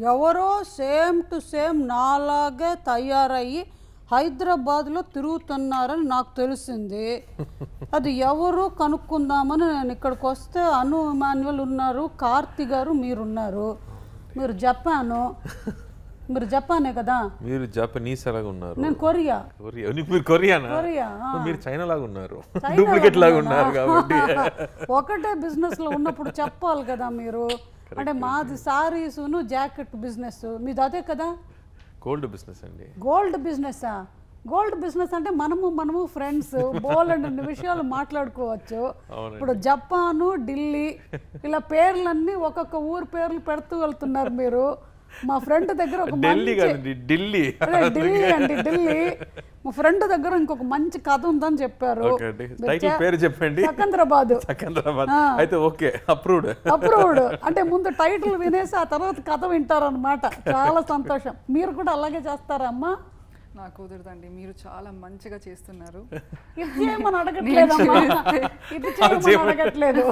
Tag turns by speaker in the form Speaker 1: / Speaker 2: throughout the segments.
Speaker 1: ఎవరో same to same నాలాగే తయారయ్యి హైదరాబాద్లో తిరుగుతున్నారని నాకు తెలిసింది. అది ఎవరు కనుక్కుందామని నేను ఇక్కడికి వస్తే అను ఇమాన్యువల్ ఉన్నారు కార్తి గారు మీరున్నారు. మీరు జపాను. మీరు జపానే కదా?
Speaker 2: మీరు జపనీస్ ఎలాగా ఉన్నారు?
Speaker 1: నేను కొరియా.
Speaker 2: కొరియా. మీరు కొరియానా?
Speaker 1: కొరియా ఆ.
Speaker 2: మీరు చైనా లాగా ఉన్నారు. డూప్లికేట్ లాగా? ఉన్నారు కాబట్టి.
Speaker 1: ఒకటే బిజినెస్లో ఉన్నప్పుడు చెప్పాలి కదా మీరు. అంటే మాది సారీసును జాకెట్ బిజినెస్. మీది అదే కదా?
Speaker 2: గోల్డ్ బిజినెస్ అండి.
Speaker 1: గోల్డ్ బిజినెస్సా గోల్డ్ బిజినెస్ అంటే మనము మనము ఫ్రెండ్స్ బోల్డ్ అన్ని విషయాలు మాట్లాడుకోవచ్చు. ఇప్పుడు జపాను ఢిల్లీ ఇలా పేర్లన్నీ ఒక్కొక్క ఊరు పేర్లు పెడుతూ వెళ్తున్నారు మీరు. మా ఫ్రెండ్ దగ్గర ఒక
Speaker 2: ఢిల్లీ ఢిల్లీ.
Speaker 1: ఢిల్లీ మా ఫ్రెండ్ దగ్గర ఇంకొక మంచి కథ ఉందని చెప్పారు.
Speaker 2: టైటిల్ పేరు చెప్పండి.
Speaker 1: సికంద్రాబాద్.
Speaker 2: సికంద్రాబాద్. అయితే ఓకే అప్రూవ్డ్
Speaker 1: అప్రూవ్డ్ అంటే ముందు టైటిల్ వినేసి ఆ తర్వాత కథ వింటారనమాట చాలా సంతోషం. మీరు కూడా అలాగే చేస్తారా అమ్మా?
Speaker 3: నాకు కుదరదండి. మీరు చాలా మంచిగా చేస్తున్నారు.
Speaker 1: అడగట్లేదు.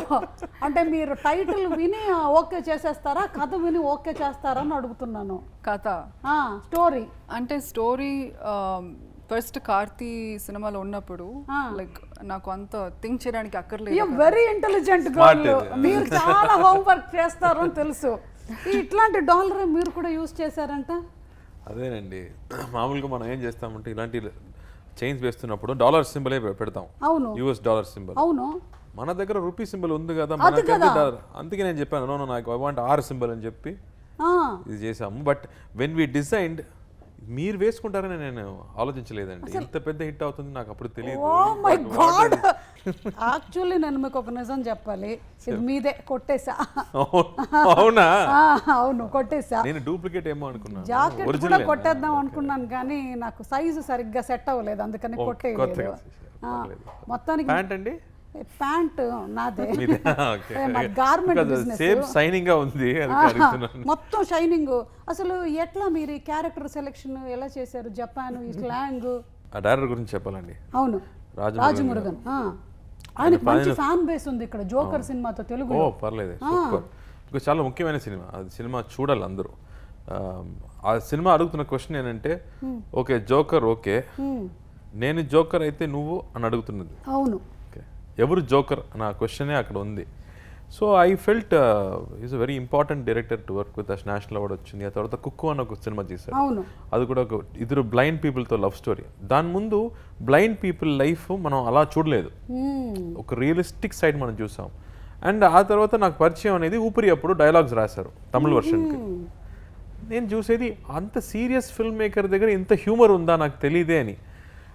Speaker 1: అంటే మీరు టైటిల్ విని ఓకే చేసేస్తారా? కథ విని ఓకే చేస్తారా అని అడుగుతున్నాను.
Speaker 3: కథ?
Speaker 1: ఆ స్టోరీ.
Speaker 3: అంటే స్టోరీ ఫస్ట్ కార్తీ సినిమాలో ఉన్నప్పుడు. లైక్ నాకు అంత థింక్ చేయడానికి అక్కర్లేదు
Speaker 1: వెరీ ఇంటెలిజెంట్ గర్ల్. మీరు చాలా హోంవర్క్ చేస్తారు అని తెలుసు ఇట్లాంటి డాలర్ మీరు కూడా యూజ్ చేశారంట?
Speaker 2: అదేనండి. మామూలుగా మనం ఏం చేస్తామంటే ఇలాంటి చైన్స్ వేస్తున్నప్పుడు డాలర్ సింబలే పెడతాం.
Speaker 1: అవును.
Speaker 2: US dollar symbol.
Speaker 1: అవును.
Speaker 2: మన దగ్గర రూపీ సింబల్ ఉంది కదా అందుకే నేను చెప్పాను నో నాకు ఐ వాంట్ ఆర్ సింబల్ అని చెప్పి ఇది చేసాము బట్ వెన్ వి డిజైన్డ్ మీరు వేసుకుంటారని నేను ఆలోచించలేదండి. ఇంత పెద్ద హిట్ అవుతుంది నాకు అప్పుడు తెలియదు
Speaker 1: ఓ మై గాడ్ యాక్చువల్లీ నేను మీకు ఒక నిజం చెప్పాలి. ఇది మీదే కొట్టేశా
Speaker 2: అవునా.
Speaker 1: అవును? కొట్టేశా
Speaker 2: నేను డూప్లికేట్ ఏమో అనుకున్నాను.
Speaker 1: జాకెట్ కూడా కొట్టేద్దాం అనుకున్నాను. కానీ నాకు సైజు సరిగ్గా సెట్ అవ్వలేదు అందుకని కొట్టేయలేదు. మొత్తానికి
Speaker 2: ప్యాంట్ అండి?
Speaker 1: ప్యాంట్ నాదే. గార్మెంట్
Speaker 2: సేమ్ సైనింగ్గా ఉంది
Speaker 1: మొత్తం షైనింగ్ అసలు ఎట్లా మీరు క్యారెక్టర్ సెలెక్షన్ ఎలా చేశారు? జపాన్ స్లాంగ్
Speaker 2: ఆ డైరెక్టర్ గురించి చెప్పాలండి.
Speaker 1: అవును.
Speaker 2: రాజమురుగన్.
Speaker 1: ఆయనకి మంచి ఫ్యాన్ బేస్ ఉంది ఇక్కడ. జోకర్ సినిమాతో తెలుగు
Speaker 2: ఓ పర్లేదు. సూపర్. చాలా ముఖ్యమైన సినిమా. అది సినిమా చూడాలి అందరూ. ఆ, సినిమా అడుగుతున్న క్వశ్చన్ ఏంటంటే ఓకే జోకర్ ఓకే. నేను జోకర్ అయితే నువ్వు అని అడుగుతున్నది.
Speaker 1: అవును.
Speaker 2: ఎవరు జోకర్ అన్న క్వశ్చనే అక్కడ ఉంది. So I felt is a very important director to work with us national award వచ్చింది. ఆ తర్వాత కుక్కు అని ఒక సినిమా చేశారు అది కూడా ఒక ఇద్దరు బ్లైండ్ పీపుల్తో లవ్ స్టోరీ దాని ముందు బ్లైండ్ పీపుల్ లైఫ్ మనం అలా చూడలేదు.
Speaker 1: మ్మ్.
Speaker 2: ఒక రియలిస్టిక్ సైడ్ మనం చూసాం. అండ్ ఆ తర్వాత నాకు పరిచయం అనేది ఊపిరి అప్పుడు డైలాగ్స్ రాశారు తమిళ వర్షన్కి నేను చూసేది అంత సీరియస్ ఫిల్మ్ మేకర్ దగ్గర ఇంత హ్యూమర్ ఉందా నాకు తెలియదే అని.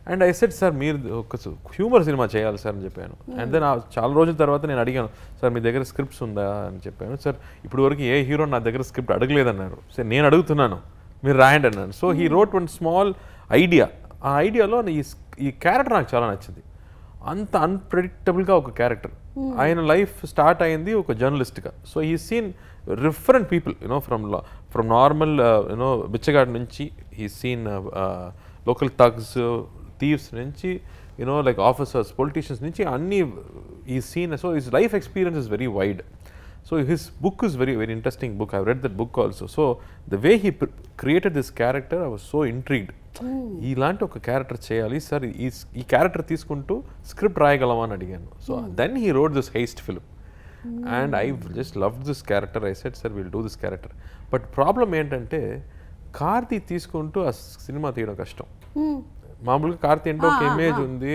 Speaker 2: అండ్ ఐ సెట్ సార్ మీరు ఒక హ్యూమర్ సినిమా చేయాలి సార్ అని చెప్పాను. అండ్ దెన్ చాలా రోజుల తర్వాత నేను అడిగాను సార్ మీ దగ్గర స్క్రిప్ట్స్ ఉందా? అని చెప్పాను. సార్ ఇప్పుడు వరకు ఏ హీరో నా దగ్గర స్క్రిప్ట్ అడగలేదన్నారు సార్ నేను అడుగుతున్నాను మీరు రాయండి అన్నాను. So he wrote one small idea ఆ ఐడియాలో ఈ ఈ క్యారెక్టర్ నాకు చాలా నచ్చింది. అంత అన్ప్రెడిక్టబుల్గా ఒక క్యారెక్టర్ ఆయన లైఫ్ స్టార్ట్ అయింది ఒక జర్నలిస్ట్గా సో ఈ seen different people you know from from normal you know బిచ్చగాడ్ నుంచి ఈ సీన్ లోకల్ థగ్స్ థీవ్స్ నుంచి you know like officers politicians నుంచి అన్ని ఈ scene so his life experience is very wide so his book is very very interesting book I read that book also so the way he created this character I was so intrigued ఇలాంటి ఒక character చేయాలి. Sir ఈ ఈ character తీసుకుంటూ script రాయగలమా అని అడిగాను. So then he wrote this heist film and I just love this character I said sir will do this character but problem ఏంటంటే కార్తీ తీసుకుంటూ ఆ సినిమా తీయడం కష్టం.
Speaker 1: మ్మ్.
Speaker 2: మామూలుగా కార్తీ అంటే ఒక ఇమేజ్ ఉంది.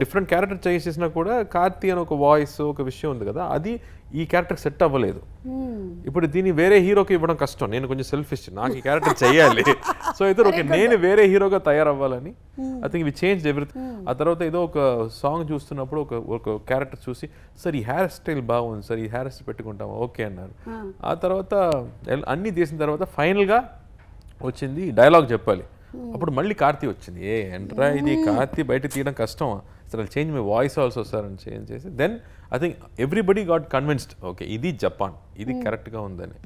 Speaker 2: డిఫరెంట్ క్యారెక్టర్ చేసేసినా కూడా కార్తీ అని ఒక వాయిస్ ఒక విషయం ఉంది కదా అది ఈ క్యారెక్టర్ సెట్ అవ్వలేదు.
Speaker 1: మ్మ్.
Speaker 2: ఇప్పుడు దీన్ని వేరే హీరోకి ఇవ్వడం కష్టం. నేను కొంచెం సెల్ఫిష్ నాకు ఈ క్యారెక్టర్ చేయాలి. సో అయితే ఓకే నేను వేరే హీరోగా తయారవ్వాలని I think we change everything ఆ తర్వాత ఏదో ఒక సాంగ్ చూస్తున్నప్పుడు ఒక ఒక క్యారెక్టర్ చూసి సార్ ఈ హెయిర్ స్టైల్ బాగుంది సార్ ఈ హెయిర్ స్టైల్ పెట్టుకుంటాం ఓకే అన్నారు. ఆ తర్వాత అన్నీ చేసిన తర్వాత ఫైనల్గా వచ్చింది డైలాగ్ చెప్పాలి. అప్పుడు మళ్ళీ కార్తీ వచ్చింది. ఏ ఎంట్రా ఇది? కార్తీ బయట తీయడం కష్టం అసలు change my voice also sir అని చేంజ్ చేసి then I think everybody got convinced okay ఇది జపాన్ ఇది కరెక్ట్గా ఉందని.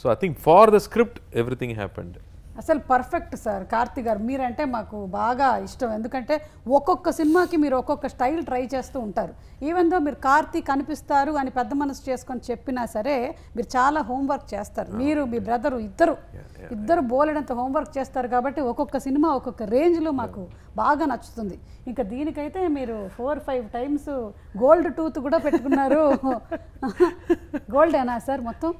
Speaker 2: So I think for the script everything happened
Speaker 1: అసలు పర్ఫెక్ట్ సార్. కార్తీ గారు మీరంటే మాకు బాగా ఇష్టం. ఎందుకంటే ఒక్కొక్క సినిమాకి మీరు ఒక్కొక్క స్టైల్ ట్రై చేస్తూ ఉంటారు. ఈవెన్ దో మీరు కార్తీ కనిపిస్తారు అని పెద్ద మనసు చేసుకొని చెప్పినా సరే మీరు చాలా హోంవర్క్ చేస్తారు. మీరు మీ బ్రదరు ఇద్దరు ఇద్దరు బోలెడంత హోంవర్క్ చేస్తారు కాబట్టి ఒక్కొక్క సినిమా ఒక్కొక్క రేంజ్లో మాకు బాగా నచ్చుతుంది. ఇంకా దీనికైతే మీరు four five times gold tooth కూడా పెట్టుకున్నారు. గోల్డేనా సార్ మొత్తం?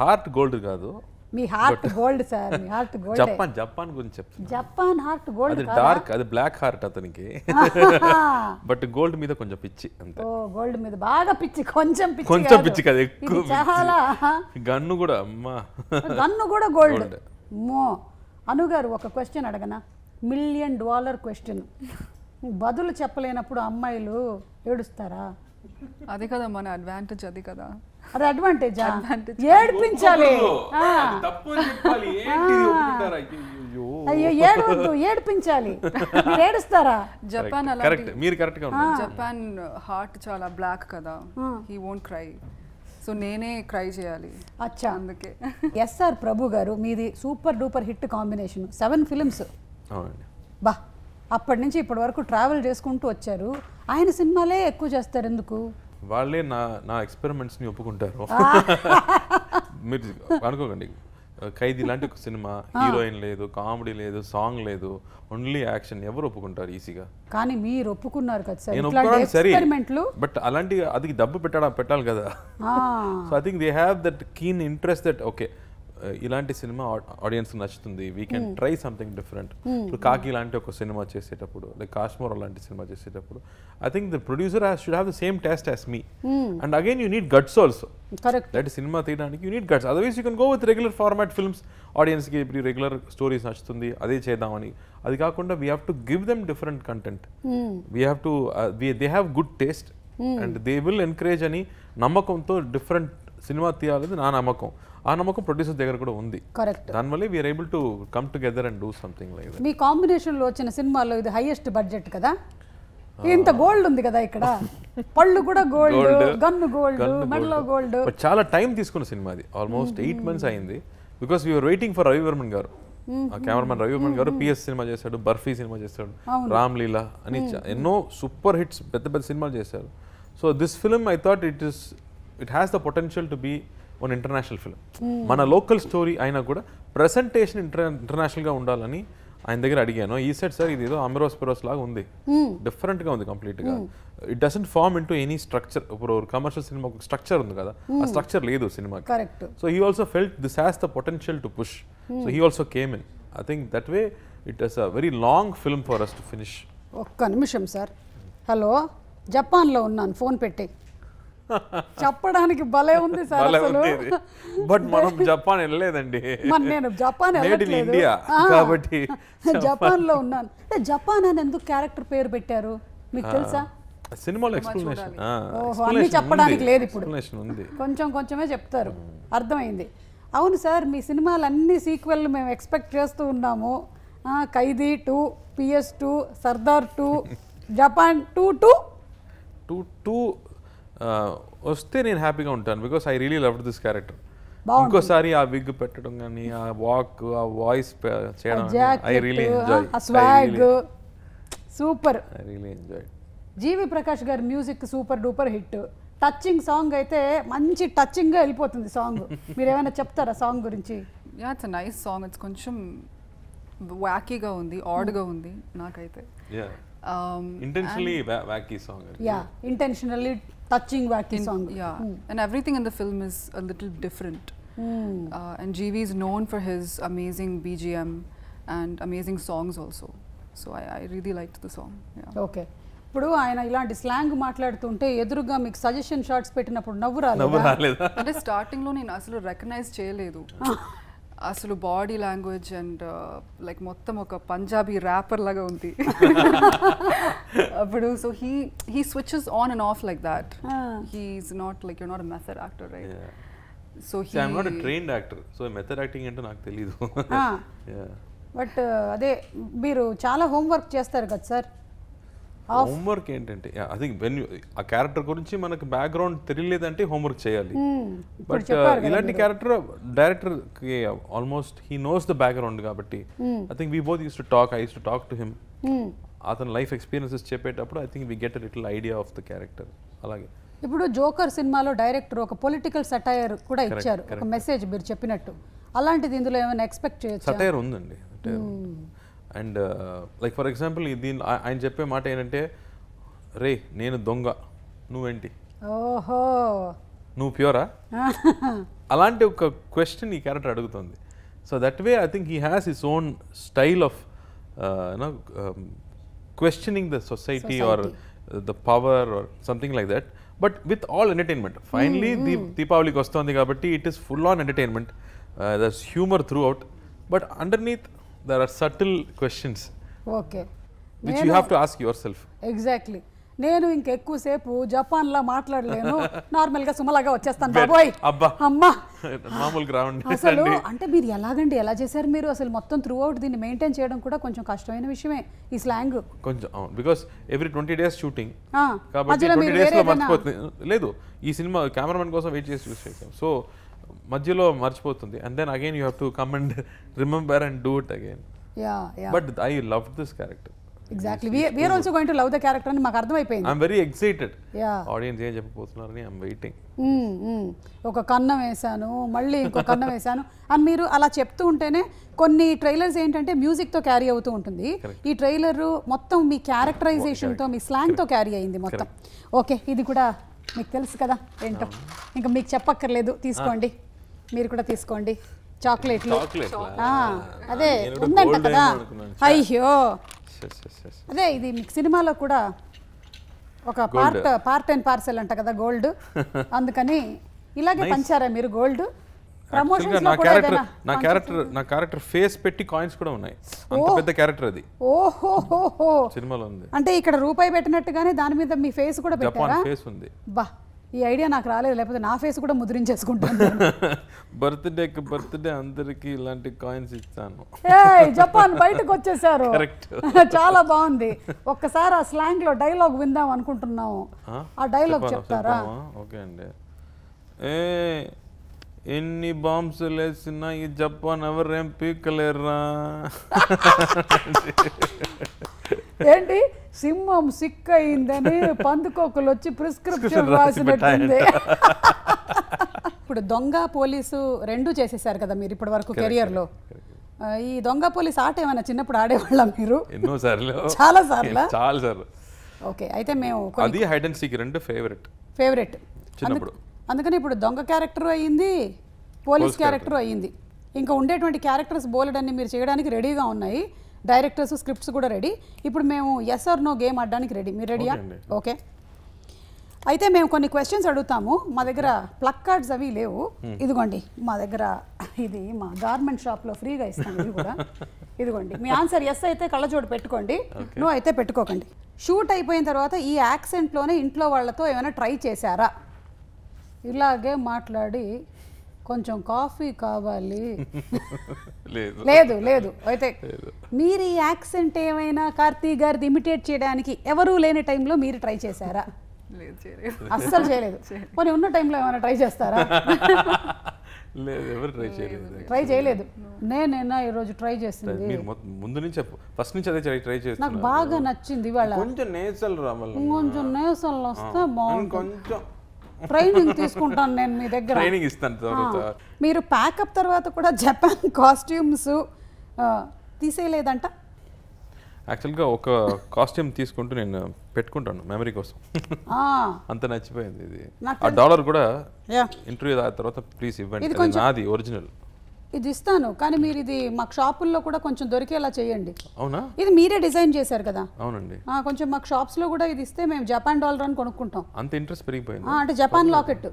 Speaker 2: హార్ట్ గోల్డ్ కాదు.
Speaker 1: మీ హార్ట్ గోల్డ్ సార్ మీ హార్ట్ గోల్డ్
Speaker 2: జపాన్ జపాన్ గురించి చెప్తున్నా.
Speaker 1: జపాన్ హార్ట్ గోల్డ్
Speaker 2: అది డార్క్ అది బ్లాక్ హార్ట్ అతనికి. బట్ గోల్డ్ మీద కొంచెం పిచ్చి అంతే.
Speaker 1: ఓ గోల్డ్ మీద బాగా పిచ్చి కొంచెం పిచ్చి
Speaker 2: కొంచెం. పిచ్చి కాదు ఎక్కువ
Speaker 1: చాలా
Speaker 2: గన్ను కూడా అమ్మా.
Speaker 1: గన్ను కూడా గోల్డ్. మో. అనుగారు ఒక క్వశ్చన్ అడగనా? మిలియన్ డాలర్ క్వశ్చన్ బదులు చెప్పలేనప్పుడు అమ్మాయిలు ఏడుస్తారా?
Speaker 3: అది కదా మన అడ్వాంటేజ్ అది కదా.
Speaker 1: అది అడ్వాంటేజా ఏడిపించాలి. అయ్యో ఏడవద్దు ఏడిపించాలి. ఏడుస్తారా?
Speaker 3: జపాన్
Speaker 2: కరెక్ట్
Speaker 3: అలాంటి
Speaker 2: మీరు కరెక్ట్గా ఉన్నారు.
Speaker 3: జపాన్ హార్ట్ చాలా బ్లాక్ కదా. హీ వోంట్ క్రై సో నేనే క్రై చేయాలి.
Speaker 1: అచ్చా.
Speaker 3: అందుకే.
Speaker 1: ఎస్ఆర్ ప్రభు గారు మీది super duper hit combination. Seven films. బా అప్పటి నుంచి ఇప్పటి వరకు ట్రావెల్ చేసుకుంటూ వచ్చారు. ఆయన సినిమాలే ఎక్కువ చేస్తారు ఎందుకు?
Speaker 2: వాళ్ళే నా నా experiments ని ఒప్పుకుంటారు. మీరు అనుకోకండి. ఖైదీ లాంటి ఒక సినిమా హీరోయిన్ లేదు కామెడీ లేదు సాంగ్ లేదు ఓన్లీ యాక్షన్ ఎవరు ఒప్పుకుంటారు ఈజీగా?
Speaker 1: కానీ మీరు ఒప్పుకున్నారు కదా సార్.
Speaker 2: బట్ అలాంటి అది డబ్బు పెట్టడా పెట్టాలి కదా. So I think they have that keen interest that okay ఇలాంటి సినిమా ఆడియన్స్ నచ్చుతుంది. We can try something different ఇప్పుడు కాకి లాంటి ఒక సినిమా చేసేటప్పుడు లైక్ కాశ్మీర్ లాంటి సినిమా చేసేటప్పుడు I think the producer should have the same taste as me and again you need guts also
Speaker 1: correct
Speaker 2: that cinema తీయడానికి you need guts otherwise you can go with regular format films ఆడియన్స్కి ఇప్పుడు regular stories నచ్చుతుంది. అదే చేద్దామని. అది కాకుండా we have to give them different content we have to they have good taste and they will encourage అని నమ్మకంతో different cinema తీయాలని నా నమ్మకం. ఆ నమ్మకం ప్రొడ్యూసర్ దగ్గర కూడా ఉంది.
Speaker 1: కరెక్ట్
Speaker 2: దానివల్ల we're able to come together and do something like
Speaker 1: మీ కాంబినేషన్లో వచ్చిన సినిమాలో ఇది హైయెస్ట్ బడ్జెట్ కదా? ఇంత గోల్డ్ ఉంది కదా ఇక్కడ? పళ్ళు కూడా గోల్డ్ గన్ను గోల్డ్ మెడలో గోల్డ్
Speaker 2: చాలా టైం తీసుకున్న సినిమా అది. ఆల్మోస్ట్ ఎయిట్ మంత్స్ అయింది. Because we're waiting for Ravivarman గారు. ఆ కెమెరామెన్ రవివర్మన్ గారు పిఎస్ సినిమా చేశాడు బర్ఫీ సినిమా చేశాడు రామ్ లీలా అని చా- ఎన్నో సూపర్ హిట్స్ పెద్ద పెద్ద సినిమాలు చేశారు. So this film I thought it is it has the potential to be one international film. మన లోకల్ స్టోరీ అయినా కూడా ప్రజెంటేషన్ ఇంటర్ ఇంటర్నేషనల్గా ఉండాలని ఆయన దగ్గర అడిగాను. ఈ సెట్ సార్ ఇది ఏదో అమిరోస్ పిరోస్ లాగా ఉంది డిఫరెంట్గా ఉంది కంప్లీట్గా it doesn't form into any structure ఇప్పుడు కమర్షియల్ సినిమా ఒక స్ట్రక్చర్ ఉంది కదా. ఆ స్ట్రక్చర్ లేదు సినిమాకి
Speaker 1: correct
Speaker 2: so he also felt this has the potential to push so he also came in I think that way it is a very long film for us to finish
Speaker 1: ఒక్క నిమిషం sir. Hello? జపాన్లో ఉన్నాను. Phone పెట్టి చెప్పడానికి భలే ఉంది sir అసలు.
Speaker 2: But మనం జపాన్ వెళ్ళలేదండి.
Speaker 1: మరి నేను జపాన్
Speaker 2: కాబట్టి
Speaker 1: జపాన్లో ఉన్నాను. అంటే జపాన్ అని ఎందుకు క్యారెక్టర్ పేరు పెట్టారు? మీకు తెలుసా?
Speaker 2: సినిమాలో ఎక్స్ప్లెనేషన్
Speaker 1: అన్నీ చెప్పడానికి లేదు ఇప్పుడు. కొంచెం కొంచెమే చెప్తారు. అర్థమైంది. అవును సార్ మీ సినిమాలు అన్ని సీక్వెల్ మేము ఎక్స్పెక్ట్ చేస్తూ ఉన్నాము. Khaidi two PS two Sardar two Japan two two.
Speaker 2: Two two వస్తే నేను హ్యాపీగా ఉంటాను because I really love this character. ఇంకోసారి ఆ విగ్ పెట్టడం కానీ ఆ వాక్ ఆ వాయిస్ చేయడం I really enjoy
Speaker 1: swag super
Speaker 2: I really enjoy
Speaker 1: G V Prakash గారి music super duper hit touching song అయితే మంచి టచింగ్గా వెళ్ళిపోతుంది సాంగ్ మీరు ఏమైనా చెప్తారా సాంగ్ గురించి?
Speaker 3: Yeah it's nice song it's కొంచెం వాకీగా ఉంది ఆడ్గా ఉంది నాకైతే.
Speaker 2: Intentionally wacky song
Speaker 1: yeah intentionally touching wacky song
Speaker 3: yeah and everything in the film is a little different and G V is known for his amazing BGM and amazing songs also so I I really like the song
Speaker 1: okay ఇప్పుడు ఆయన ఇలాంటి slang మాట్లాడుతుంటే ఎదురుగా మీకు suggestion shorts పెట్టినప్పుడు నవ్వు రాలేదు?
Speaker 3: అంటే స్టార్టింగ్లో నేను అసలు రికగ్నైజ్ చేయలేదు. అసలు బాడీ లాంగ్వేజ్ అండ్ లైక్ మొత్తం ఒక పంజాబీ ర్యాపర్ లాగా ఉంది. అప్పుడు so he he switches on and off like that he's not like you not method actor right so he
Speaker 2: I'm not trained actor so method acting అంటే నాకు తెలీదు.
Speaker 1: But అదే మీరు చాలా హోంవర్క్ చేస్తారు కదా సార్
Speaker 2: హోంవర్క్ ఏంటంటే అది వెన్ ఆ క్యారెక్టర్ గురించి మనకు బ్యాక్గ్రౌండ్ తెలియలేదంటే హోంవర్క్ చేయాలి. బట్ ఇలాంటి character director almost he knows the background కాబట్టి I think we both used to talk I used to talk to him అతని లైఫ్ ఎక్స్పీరియన్సెస్ చెప్పేటప్పుడు I think we get little idea of the character అలాగే.
Speaker 1: ఇప్పుడు joker సినిమాలో director ఒక political satire కూడా ఇచ్చారు. ఒక మెసేజ్ మీరు చెప్పినట్టు. అలాంటిది ఇందులో ఏమైనా ఎక్స్పెక్ట్ చేయొచ్చు?
Speaker 2: సటైర్ ఉందండి. అండ్ లైక్ ఫర్ ఎగ్జాంపుల్ దీని ఆయన చెప్పే మాట ఏంటంటే రే నేను దొంగ. నువ్వేంటి?
Speaker 1: ఓహో.
Speaker 2: నువ్వు ప్యూరా? అలాంటి ఒక క్వశ్చన్ ఈ క్యారెక్టర్ అడుగుతుంది. So that way I think he has his own style of you know questioning the society or the power or something like that but with all entertainment finally Deep దీపావళికి వస్తుంది కాబట్టి it is full on entertainment there's humour throughout but underneath there are subtle questions
Speaker 1: okay
Speaker 2: which you have to ask yourself
Speaker 1: exactly నేను ఇంకెక్కువసేపు జపాన్లా మాట్లాడలేను. నార్మల్గా సుమలాగా వచ్చేస్తాను బాబోయ్.
Speaker 2: అబ్బా.
Speaker 1: అమ్మా.
Speaker 2: మామూలుగా రావండి
Speaker 1: అసలు అంటే మీరు ఎలాగండి ఎలా చేశారు మీరు? అసలు మొత్తం త్రూ అవుట్ దీన్ని మెయింటైన్ చేయడం కూడా కొంచెం కష్టమైన విషయమే ఈ స్లాంగ్
Speaker 2: కొంచెం అవును. Because every twenty days shooting కాబట్టి ట్వంటీ
Speaker 1: డేస్లో
Speaker 2: మర్చిపోతుంది లేదు ఈ సినిమా కెమెరామెన్ కోసం వెయిట్ చూసి చేసాం సో మధ్యలో మర్చిపోతుంది. And then again you have to come and remember and do it again
Speaker 1: yeah yeah
Speaker 2: but I love this character
Speaker 1: exactly we're also going to love the character అని మాకు అర్థమైపోయింది.
Speaker 2: I'm very excited
Speaker 1: yeah
Speaker 2: audience ఏం చెప్పబోతున్నారని I'm waiting
Speaker 1: మ్మ్, మ్మ్. ఒక కన్నం వేశాను మళ్ళీ ఇంకో కన్నం వేశాను. అని మీరు అలా చెప్తూ ఉంటేనే కొన్ని ట్రైలర్స్ ఏంటంటే మ్యూజిక్తో క్యారీ అవుతూ ఉంటుంది. ఈ ట్రైలర్ మొత్తం మీ క్యారెక్టరైజేషన్తో మీ స్లాంగ్తో క్యారీ అయింది మొత్తం. ఓకే ఇది కూడా మీకు తెలుసు కదా ఏంటో. ఇంకా మీకు చెప్పక్కర్లేదు తీసుకోండి. మీరు కూడా తీసుకోండి. చాక్లెట్లు. అదే ఉందంట కదా. అయ్యో. అదే ఇది మీకు సినిమాలో కూడా ఒక పార్ట్ పార్ట్ అండ్ పార్సెల్ అంట కదా గోల్డ్. అందుకని ఇలాగే పంచారా మీరు గోల్డ్?
Speaker 2: నా క్యారెక్టర్ నా క్యారెక్టర్ నా క్యారెక్టర్ ఫేస్ పెట్టి కాయిన్స్ కూడా ఉన్నాయి. అంత పెద్ద క్యారెక్టర్ అది.
Speaker 1: ఓహోహోహో!
Speaker 2: సినిమాలో ఉంది.
Speaker 1: అంటే ఇక్కడ రూపాయి పెట్టినట్టుగానే దాని మీద మీ ఫేస్ కూడా పెట్టారా?
Speaker 2: ఫేస్ ఉంది.
Speaker 1: బా ఈ ఐడియా నాకు రాలేదు. లేకపోతే నా ఫేస్ కూడా ముద్రించేసుకుంటాను.
Speaker 2: బర్త్డేకి బర్త్డే అందరికి ఇలాంటి కాయిన్స్ ఇస్తాను
Speaker 1: జపాన్ బయటకు వచ్చేసారు. చాలా బాగుంది. ఒక్కసారి ఆ స్లాంగ్లో డైలాగ్ విందాం అనుకుంటున్నాము. ఆ? డైలాగ్ చెప్తారా?
Speaker 2: ఓకే అండి. ఏ ఎన్ని బాంబ్స్ లేసినా ఈ జపాన్ ఎవరేం పీకలేరా
Speaker 1: ఏంటి? సింహం సిక్ అయిందని పందుకోకులు వచ్చి ప్రిస్క్రిప్షన్
Speaker 2: రాసి
Speaker 1: రాసినట్టుంది. ఇప్పుడు దొంగ పోలీసు రెండు చేసేసారు కదా మీరు ఇప్పటి వరకు కెరియర్లో ఈ దొంగ పోలీస్ ఆట ఏమైనా చిన్నప్పుడు ఆడేవాళ్ళ మీరు?
Speaker 2: ఎన్నో సార్లు.
Speaker 1: చాలా సార్లా?
Speaker 2: చాలా సార్లు.
Speaker 1: ఓకే అయితే మేము
Speaker 2: అది హైడ్ అండ్ సీక్ రెండు ఫేవరెట్
Speaker 1: ఫేవరెట్
Speaker 2: చిన్నప్పుడు.
Speaker 1: అందుకని ఇప్పుడు దొంగ క్యారెక్టర్ అయ్యింది పోలీస్ క్యారెక్టర్. అయ్యింది. ఇంకా ఉండేటువంటి క్యారెక్టర్స్ బోలెడన్ని మీరు చేయడానికి రెడీగా ఉన్నాయి. డైరెక్టర్స్ స్క్రిప్ట్స్ కూడా రెడీ. ఇప్పుడు మేము ఎస్ ఆర్ నో గేమ్ ఆడడానికి రెడీ. మీరు రెడీయా. ఓకే అయితే మేము కొన్ని క్వశ్చన్స్ అడుగుతాము. మా దగ్గర ప్లక్ కార్డ్స్ అవి లేవు. ఇదిగోండి మా దగ్గర ఇది మా గార్మెంట్ షాప్లో ఫ్రీగా ఇస్తాం ఇది కూడా. ఇదిగోండి మీ ఆన్సర్ ఎస్ అయితే కళ్ళజోడు పెట్టుకోండి. నో అయితే పెట్టుకోకండి. షూట్ అయిపోయిన తర్వాత ఈ యాక్సెంట్లోనే ఇంట్లో వాళ్ళతో ఏమైనా ట్రై చేశారా? ఇలాగే మాట్లాడి కొంచెం కాఫీ కావాలి.
Speaker 2: లేదు.
Speaker 1: లేదు లేదు. అయితే మీరు ఈ యాక్సెంట్ ఏమైనా కార్తీ గారిది ఇమిటేట్ చేయడానికి ఎవరూ లేని టైంలో మీరు ట్రై చేశారా? అస్సలు చేయలేదు. పోనీ ఉన్న టైంలో ఏమైనా ట్రై చేస్తారా?
Speaker 2: లేదు ఎవరు ట్రై చేయలేదు.
Speaker 1: ట్రై చేయలేదు. నేనేనా ఈరోజు ట్రై చేసింది.
Speaker 2: మీరు ముందు నుంచి ఫస్ట్ నుంచి అదే ట్రై ట్రై
Speaker 1: నాకు బాగా నచ్చింది ఇవాళ.
Speaker 2: కొంచెం నేచల్ రా మళ్ళీ
Speaker 1: కొంచెం నేసలు వస్తే బాగుంటుంది.
Speaker 2: కొంచెం
Speaker 1: ట్రైనింగ్ తీసుకుంటాను నేను మీ దగ్గర.
Speaker 2: ట్రైనింగ్ ఇస్తాను
Speaker 1: మీరు ప్యాకప్ తర్వాత కూడా జపాన్ కాస్ట్యూమ్స్ తీసేయలేదంట?
Speaker 2: యాక్చువల్గా ఒక కాస్ట్యూమ్ తీసుకుంటూ నేను పెట్టుకుంటాను మెమరీ కోసం. అంత నచ్చిపోయింది ఇది. ఆ డాలర్ కూడా
Speaker 1: యా.
Speaker 2: ఇంటర్వ్యూ తర్వాత ప్లీజ్ ఇవ్వండి. నాది ఒరిజినల్
Speaker 1: ఇది ఇస్తాను. కానీ మీరు ఇది మాకు షాపుల్లో కూడా కొంచెం దొరికేలా చేయండి.
Speaker 2: అవునా?
Speaker 1: ఇది మీరే డిజైన్ చేశారు కదా?
Speaker 2: అవునండి.
Speaker 1: ఆ, కొంచెం మాకు షాప్స్లో కూడా ఇది ఇస్తే మేము జపాన్ డాలర్ అని కొనుక్కుంటాం.
Speaker 2: అంత ఇంట్రెస్ట్ పెరిగిపోయింది?
Speaker 1: ఆ, అంటే Japan locket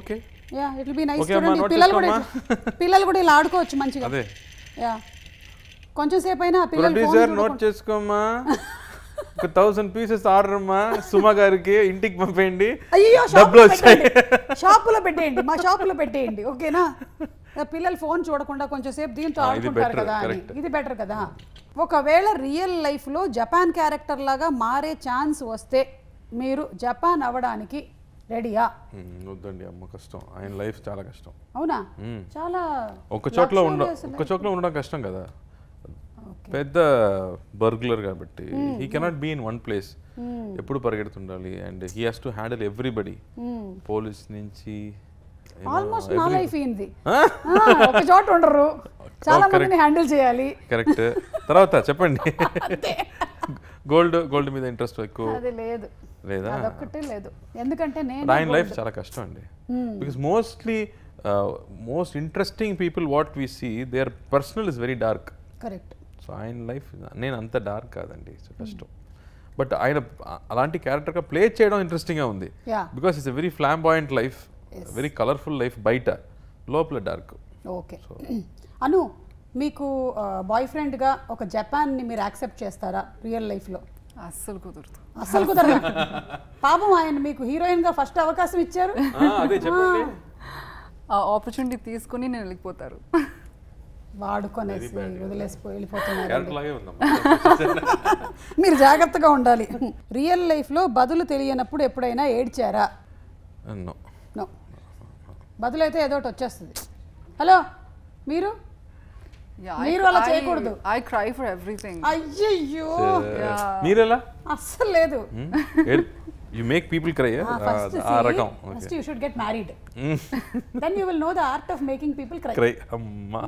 Speaker 2: okay.
Speaker 1: Yeah it be nice చూడండి. పిల్లలు కూడా పిల్లలు కూడా ఇలా ఆడుకోవచ్చు మంచిగా.
Speaker 2: అదే.
Speaker 1: యా. కొంచెం సేపు అయినా పిల్లలు
Speaker 2: నోట్ చేసుకోమ్మా. ఒక థౌసండ్ పీసెస్ ఆర్డర్ అమ్మా సుమ గారికి ఇంటికి పంపేయండి.
Speaker 1: అయ్యో
Speaker 2: డబ్బులు
Speaker 1: షాపులో
Speaker 2: వచ్చాయి.
Speaker 1: పెట్టండి. షాపులో పెట్టేయండి మా షాపులో పెట్టేయండి ఓకేనా? పిల్లలు ఫోన్ చూడకుండా కొంచెం సేపు దీంతో ఆడుకుంటారు కదా అని. ఇది బెటర్ కదా. ఒకవేళ రియల్ లైఫ్లో జపాన్ క్యారెక్టర్ లాగా మారే ఛాన్స్ వస్తే మీరు జపాన్ అవ్వడానికి రెడీయా
Speaker 2: వద్దండి అమ్మ కష్టం. ఆయన లైఫ్ చాలా కష్టం.
Speaker 1: అవునా. చాలా
Speaker 2: ఒక్క చోట్ల ఉండ
Speaker 1: luxurious
Speaker 2: ఒక్క చోట్ల ఉండడం కష్టం కదా. పెద్ద బర్గ్లర్ కాబట్టి he cannot be in one place ఎప్పుడు పరిగెడుతుండాలి? And he has to handle everybody police నుంచి
Speaker 1: ఆల్మోస్ట్ నా లైఫ్ ఏంది ఒక చోట ఉండరు. చాలా మందిని హ్యాండిల్ చేయాలి.
Speaker 2: కరెక్ట్ తర్వాత చెప్పండి. గోల్డ్ గోల్డ్ మీద ఇంట్రెస్ట్ ఎక్కువ?
Speaker 1: అది లేదు.
Speaker 2: లేదా?
Speaker 1: అదొక్కటే లేదు. ఎందుకంటే నేను
Speaker 2: ఆయన లైఫ్ చాలా కష్టం అండి. Because mostly most interesting people what we see their personal is very dark
Speaker 1: correct
Speaker 2: so ఆయన లైఫ్. నేను అంత డార్క్ కాదండి సో కష్టం. బట్ ఆయన అలాంటి క్యారెక్టర్గా ప్లే చేయడం ఇంట్రెస్టింగ్గా ఉంది. Because it's a very flamboyant life very colourful life బయట లోపల డార్క్
Speaker 1: ఓకే అను మీకు బాయ్ ఫ్రెండ్గా ఒక జపాన్ని మీరు యాక్సెప్ట్ చేస్తారా రియల్ లైఫ్లో
Speaker 3: అస్సలు కుదరదు.
Speaker 1: అస్సలు కుదరదు. పాపం ఆయన మీకు హీరోయిన్గా ఫస్ట్ అవకాశం ఇచ్చారు.
Speaker 2: అదే చెప్పండి.
Speaker 3: ఆ. ఆపర్చునిటీ తీసుకుని నేను వెళ్ళిపోతారు.
Speaker 1: వాడుకొనేసి వదిలేసిపోయి వెళ్ళిపోతున్నారు. మీరు జాగ్రత్తగా ఉండాలి. రియల్ లైఫ్లో బదులు తెలియనప్పుడు ఎప్పుడైనా ఏడ్చారా?
Speaker 2: నో
Speaker 1: నో బదులు అయితే ఏదో ఒకటి వచ్చేస్తుంది. హలో మీరు? మీరు అలా చేయకూడదు.
Speaker 3: ఐ క్రై ఫర్ ఎవ్రీథింగ్
Speaker 1: అయ్యయ్యో.
Speaker 2: మీరెలా?
Speaker 1: అస్సలు లేదు.
Speaker 2: You make people cry
Speaker 1: first
Speaker 2: ఆ రకం
Speaker 1: first you should get married then you will know the art of making people cry
Speaker 2: cry అమ్మా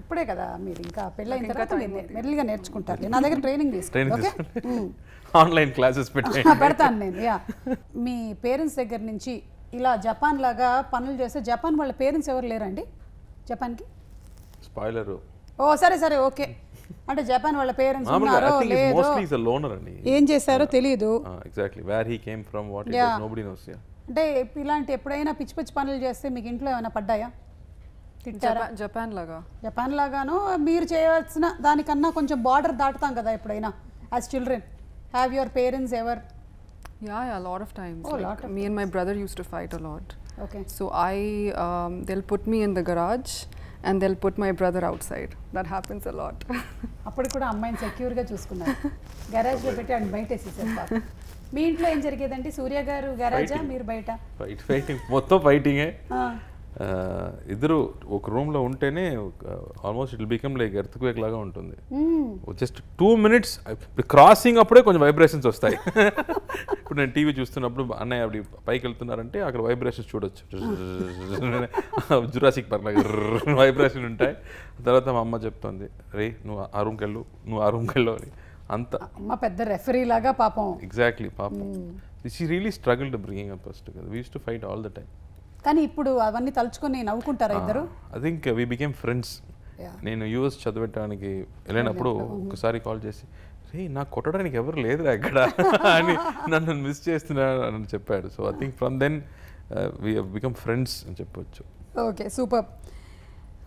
Speaker 1: ఇప్పుడే కదా మీరు ఇంకా పెళ్ళైన తర్వాత మెల్లిగా నేర్చుకుంటారు. నా దగ్గర ట్రైనింగ్ తీసుకోండి
Speaker 2: ఆన్లైన్ క్లాసెస్ పెట్టండి
Speaker 1: పెడతాను నేను యా మీ పేరెంట్స్ దగ్గర నుంచి ఇలా జపాన్ లాగా పనులు చేస్తే జపాన్ వాళ్ళ పేరెంట్స్ ఎవరు లేరండి జపాన్కి?
Speaker 2: స్పాయిలర్
Speaker 1: ఓ సరే సరే ఓకే. అంటే జపాన్ వాళ్ళ పేరెంట్స్ ఉన్నారో లేదో
Speaker 2: మోస్ట్లీ ఇస్ అ లోనర్ అండి.
Speaker 1: ఏం చేశారో తెలియదు
Speaker 2: exactly where he came from what. Nobody knows
Speaker 1: అంటే ఇలాంటి ఎప్పుడైనా పిచ్చి పిచ్చి పనులు చేస్తే మీకు ఇంట్లో ఏమైనా పడ్డాయా? తిట్టారా?
Speaker 3: జపాన్ లాగా.
Speaker 1: జపాన్ లాగాను మీరు చేయవలసిన దానికన్నా కొంచెం బార్డర్ దాటుతాం కదా ఎప్పుడైనా as children have your parents ever
Speaker 3: times.
Speaker 1: Oh,
Speaker 3: like,
Speaker 1: lot of
Speaker 3: me and my brother used to fight a lot.
Speaker 1: Okay
Speaker 3: So I, um, they'll put me in the garage and they'll put my brother outside. That happens a lot.
Speaker 1: అప్పుడు కూడా అమ్మాయిని సెక్యూర్గా చూసుకున్నారు. గరాజ్లో పెట్టి ఆయన బయట వేసేసారు. మీ ఇంట్లో ఏం జరిగేదండి? సూర్య గారు గరాజా మీరు బయట?
Speaker 2: ఫైటింగ్ మొత్తం ఫైటింగే ఇద్దరు ఒక రూమ్లో ఉంటేనే almost it become like earthquake లాగా ఉంటుంది. జస్ట్ టూ మినిట్స్ క్రాసింగ్ అప్పుడే కొంచెం వైబ్రేషన్స్ వస్తాయి. ఇప్పుడు నేను టీవీ చూస్తున్నప్పుడు అన్నయ్య అప్పుడు పైకి వెళ్తున్నారంటే అక్కడ వైబ్రేషన్స్ చూడొచ్చు. జురాసిక్ పర్ వైబ్రేషన్ ఉంటాయి. తర్వాత మా అమ్మ చెప్తుంది రే నువ్వు ఆ రూమ్కి వెళ్ళు నువ్వు ఆ రూమ్కి వెళ్ళు అని. అంత
Speaker 1: అమ్మ పెద్ద రెఫరీ లాగా పాపం.
Speaker 2: ఎగ్జాక్ట్లీ పాపం. She really struggle to bringing up first we use to fight all the time
Speaker 1: కానీ ఇప్పుడు అవన్నీ తలుచుకొని నవ్వుకుంటారా ఇద్దరు?
Speaker 2: I think we became friends. నేను యూఎస్ చదివటానికి వెళ్ళినప్పుడు ఒకసారి కాల్ చేసి రే నాకు కొట్టడానికి ఎవరు లేదురా ఇక్కడ? అని నన్ను మిస్ చేస్తున్నాడు అని చెప్పాడు so I think from then we become friends అని చెప్పొచ్చు.
Speaker 1: Okay super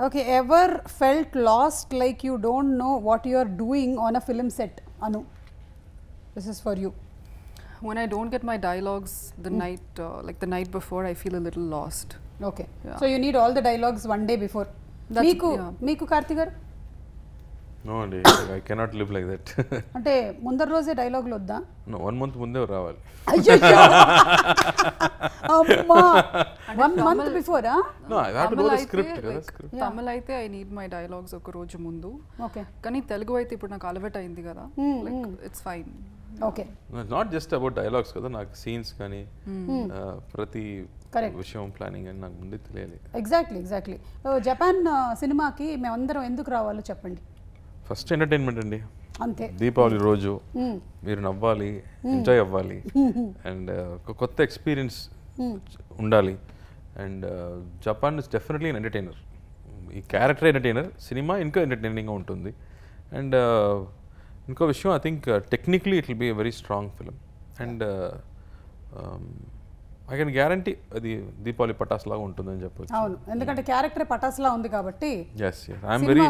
Speaker 1: okay ever felt lost like you don't know what you are doing on a film set Anu this is for you
Speaker 3: when I don't get my dialogues the night, uh, like the night before, I feel a little lost.
Speaker 1: Okay
Speaker 3: Yeah.
Speaker 1: So you need all the dialogues one day before
Speaker 3: That's-
Speaker 1: మీకు
Speaker 3: yeah.
Speaker 1: మీకు Karthi garu
Speaker 2: no అండి I cannot live like that
Speaker 1: అంటే ముందర రోజే డైలాగులు వద్దా?
Speaker 2: One month ముందే రావాలి!
Speaker 1: అమ్మా! One month బిఫోరా
Speaker 2: no I have to know the script కదా
Speaker 3: like,
Speaker 2: స్క్రిప్ట్
Speaker 3: Tamil అయితే ఐ నీడ్ మై డైలాగ్స్ ఒక రోజు ముందు.
Speaker 1: ఓకే
Speaker 3: కానీ తెలుగు అయితే ఇప్పుడు నాకు అలవాటు అయింది కదా like it's fine
Speaker 2: not just about dialogues కదా నాకు సీన్స్ కానీ uh, ప్రతి. విషయం ప్లానింగ్ అని నాకు ముందే తెలియాలి.
Speaker 1: ఎగ్జాక్ట్లీ ఎగ్జాక్ట్లీ జపాన్ సినిమాకి మేమందరం ఎందుకు రావాలో చెప్పండి.
Speaker 2: ఫస్ట్ ఎంటర్టైన్మెంట్ అండి.
Speaker 1: అంతే.
Speaker 2: దీపావళి రోజు
Speaker 1: మ్మ్.
Speaker 2: మీరు నవ్వాలి ఎంజాయ్ అవ్వాలి. అండ్ ఒక కొత్త ఎక్స్పీరియన్స్ ఉండాలి. And Japan is definitely entertainer ఈ క్యారెక్టర్ ఎంటర్టైనర్ సినిమా ఇంకా ఎంటర్టైనింగ్గా ఉంటుంది. అండ్ ఇంకో విషయం I think technically it will be very strong film and I can guarantee అది దీపావళి పటాస్ లాగా ఉంటుందని చెప్పొచ్చు.
Speaker 1: అవును. ఎందుకంటే క్యారెక్టర్ పటాస్లా ఉంది కాబట్టి
Speaker 2: yes I'm very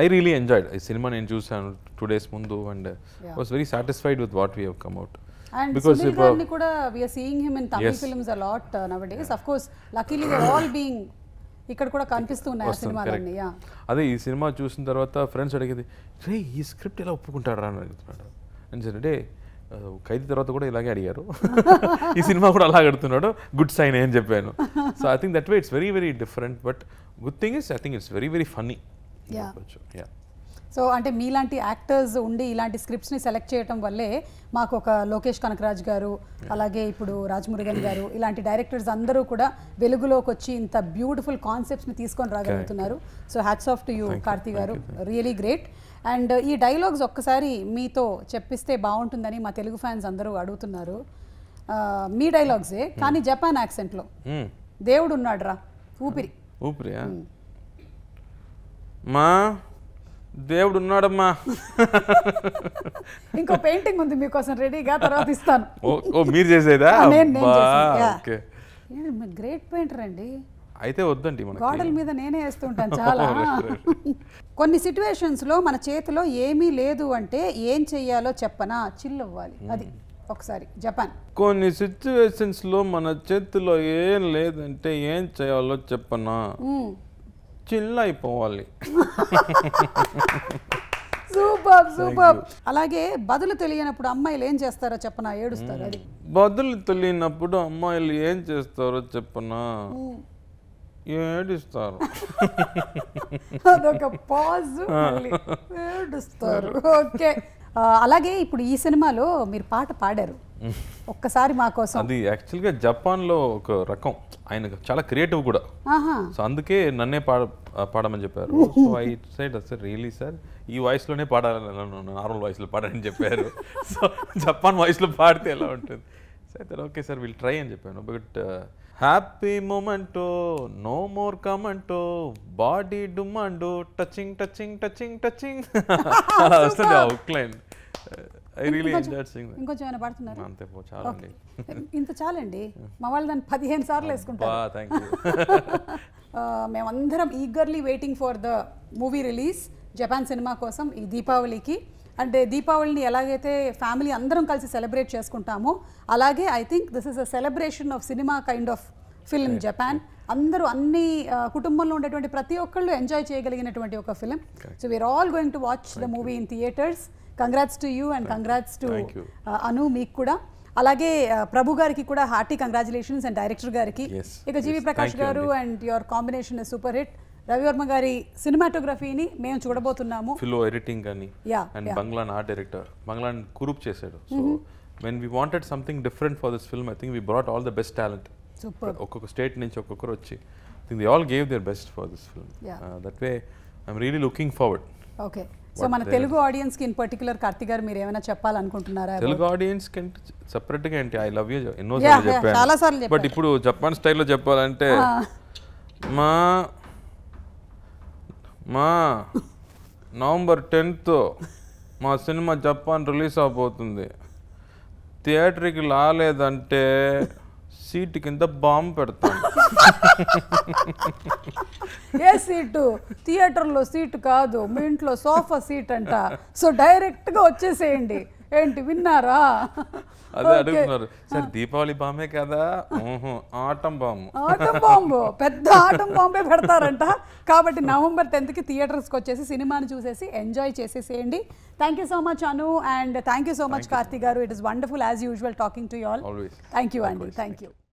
Speaker 2: I really enjoyed ఈ సినిమా నేను చూసాను టూ డేస్ ముందు and was very satisfied with what we have come out
Speaker 1: and
Speaker 2: Because
Speaker 1: Sunil గారిని కూడా we're seeing him in Tamil. Films a lot nowadays of course luckily they all being ఇక్కడ కూడా కనిపిస్తూ ఉన్నాయి సినిమాలన్నీ
Speaker 2: అదే ఈ సినిమా చూసిన తర్వాత ఫ్రెండ్స్ అడిగేది రే ఈ స్క్రిప్ట్ ఎలా ఒప్పుకుంటారా అని అడుగుతున్నాడు. ఆ, ఖైదీ తర్వాత కూడా ఇలాగే అడిగారు. ఈ సినిమా కూడా అలాగే అడుగుతున్నాడు. గుడ్ సైన్ అని చెప్పాను. So I think that way it's very very different but good thing is I think it's very very funny. Yeah
Speaker 1: so అంటే మీలాంటి యాక్టర్స్ ఉండి ఇలాంటి స్క్రిప్ట్స్ని సెలెక్ట్ చేయడం వల్లే మాకు ఒక లోకేష్ కనకరాజ్ గారు అలాగే ఇప్పుడు రాజమురుగన్ గారు ఇలాంటి డైరెక్టర్స్ అందరూ కూడా వెలుగులోకి వచ్చి ఇంత బ్యూటిఫుల్ కాన్సెప్ట్స్ని తీసుకొని రాగలుగుతున్నారు. So hats off to you Karthi garu. Really great. And ఈ డైలాగ్స్ ఒక్కసారి మీతో చెప్పిస్తే బాగుంటుందని మా తెలుగు ఫ్యాన్స్ అందరూ అడుగుతున్నారు. మీ డైలాగ్సే కానీ జపాన్ యాక్సెంట్లో. దేవుడు ఉన్నాడు రా ఊపిరి.
Speaker 2: ఊపిరియా? మా దేవుడు ఉన్నాడమ్మా
Speaker 1: ఇంకో పెయింటింగ్ ఉంది మీకోసం రెడీగా తర్వాత ఇస్తాను.
Speaker 2: ఓ మీరు చేసేదా. ఓకే.
Speaker 1: గ్రేట్ పెయింటర్ అండి.
Speaker 2: అయితే వద్దండి
Speaker 1: గోడల మీద నేనే వేస్తుంటాను చాలా. కొన్ని situations లో మన చేతిలో ఏమీ లేదు అంటే ఏం చెయ్యాలో చెప్పనా? చిల్ అవ్వాలి. అది ఒకసారి జపాన్.
Speaker 2: కొన్ని సిచ్యువేషన్స్లో మన చేతిలో ఏం లేదంటే ఏం చేయాలో చెప్పనా? చిల్ అయిపోవాలి.
Speaker 1: Super super. అలాగే బదులు తెలియనప్పుడు అమ్మాయిలు ఏం చేస్తారో చెప్పనా ఏడుస్తారు? అది
Speaker 2: బదులు తెలియనప్పుడు అమ్మాయిలు ఏం చేస్తారో చెప్పనా? ఏడిస్తారు.
Speaker 1: అదొక పాజ్ ఏడుస్తారు. ఓకే. అలాగే ఇప్పుడు ఈ సినిమాలో మీరు పాట పాడారు. ఒక్కసారి మా కోసం.
Speaker 2: అది యాక్చువల్గా జపాన్లో ఒక రకం. ఆయన చాలా క్రియేటివ్ కూడా. సో అందుకే నన్నే పాడ పాడమని చెప్పారు. So I said sir really sir ఈ వాయిస్లోనే పాడాలని నన్ను నార్మల్ వాయిస్లో పాడని చెప్పారు. సో జపాన్ వాయిస్లో పాడితే ఎలా ఉంటుంది? సో అయితే ఓకే సార్ విల్ ట్రై అని చెప్పాను. బట్ హ్యాపీ మూమెంటో నో మోర్ కమంటో body డుమాండో touching touching touching touching. వస్తుంది
Speaker 1: ఇంకొంచెం ఏమైనా పాడుతున్నారు?
Speaker 2: అంతే పో
Speaker 1: ఇంత చాలండి? మా వాళ్ళు దాన్ని పదిహేను సార్లు వేసుకుంటారు. మేమందరం eagerly waiting for the movie release Japan cinema కోసం ఈ దీపావళికి. అంటే దీపావళిని ఎలాగైతే ఫ్యామిలీ అందరం కలిసి సెలబ్రేట్ చేసుకుంటామో అలాగే I think this is a celebration of cinema kind of film Japan. అందరూ అన్ని కుటుంబంలో ఉండేటువంటి ప్రతి ఒక్కళ్ళు ఎంజాయ్ చేయగలిగినటువంటి ఒక film so we're all going to watch the movie in theatres congrats to you and congrats to. Anu మీకు కూడా. అలాగే ప్రభు గారికి కూడా హార్టీ కంగ్రాచులేషన్స్ అండ్ డైరెక్టర్ గారికి. ఇక GV. Prakash garu and your combination super hit Ravivarma గారి సినిమాటోగ్రఫీని మేము చూడబోతున్నాము.
Speaker 2: Fellow editing
Speaker 1: Yeah,
Speaker 2: and. Banglan art director Banglan Kurup చేశాడు. So when we wanted something different for this film I think we brought all the best talent
Speaker 1: super
Speaker 2: ఒక్కొక్క state నుంచి ఒక్కొక్కరు వచ్చి think they all gave their best for this film. That way I'm really looking forward
Speaker 1: okay so మన తెలుగు ఆడియన్స్కి in particular Karthik గారు మీరు ఏమైనా చెప్పాలనుకుంటున్నారా?
Speaker 2: తెలుగు ఆడియన్స్ కంటే సెపరేట్గా ఏంటి? ఐ లవ్ యూ ఎన్నో సార్లు
Speaker 1: yeah, చాలా సార్లు
Speaker 2: చెప్పాను. బట్ ఇప్పుడు జపాన్ స్టైల్లో చెప్పాలంటే మా మా నవంబర్ టెన్త్ మా సినిమా జపాన్ రిలీజ్ అవబోతుంది. థియేటర్కి రాలేదంటే సీట్ కింద బాంబు పెడతాను
Speaker 1: ఏ సీటు? థియేటర్లో సీటు కాదు మీ ఇంట్లో సోఫా సీట్ అంట. సో డైరెక్ట్గా వచ్చేసేయండి. ఏంటి విన్నారా?
Speaker 2: అదే అడుగుతున్నారు. సార్ దీపావళి బాంబే కదా? Atom bomb.
Speaker 1: Atom bomb. పెద్ద ఆటం బాంబే పెడతారంట. కాబట్టి నవంబర్ టెన్త్కి థియేటర్స్కి వచ్చేసి సినిమాని చూసేసి ఎంజాయ్ చేసేసేయండి. Thank you so much Anu and thank you so much Karthi garu. It is wonderful as usual talking to you all. Thank you అండి థ్యాంక్ యూ